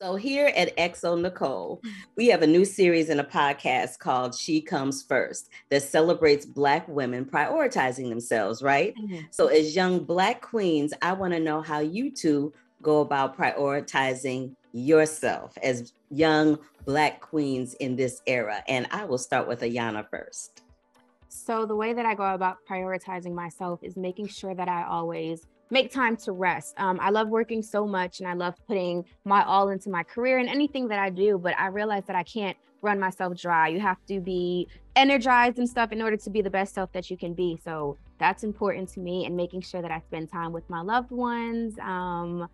So, here at xoNecole, we have a new series and a podcast called She Comes First that celebrates Black women prioritizing themselves, right? Mm-hmm. So, as young Black queens, I want to know how you two go about prioritizing yourself as young Black queens in this era. And I will start with Iyana first. So, the way that I go about prioritizing myself is making sure that I always make time to rest. Um, I love working so much and I love putting my all into my career and anything that I do, but I realize that I can't run myself dry. You have to be energized and stuff in order to be the best self that you can be. So that's important to me and making sure that I spend time with my loved ones. Um,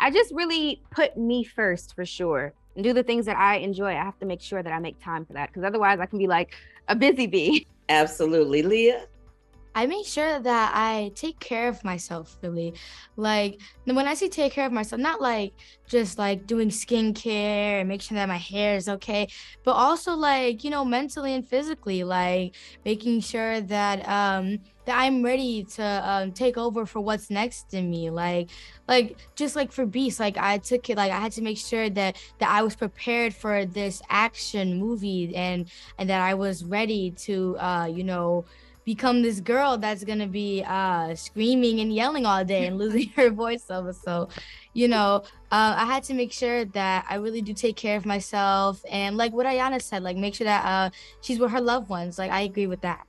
I just really put me first for sure and do the things that I enjoy. I have to make sure that I make time for that because otherwise I can be like a busy bee. Absolutely. Leah? I make sure that I take care of myself really. Like when I say take care of myself, not like just like doing skincare and make sure that my hair is okay, but also like, you know, mentally and physically, like making sure that um that I'm ready to um, take over for what's next in me. Like, like just like for Beast, like I took it, like I had to make sure that that I was prepared for this action movie and and that I was ready to, uh, you know, become this girl that's gonna be uh, screaming and yelling all day and losing her voice over. So, you know, uh, I had to make sure that I really do take care of myself and like what Iyana said, like make sure that uh, she's with her loved ones. Like I agree with that.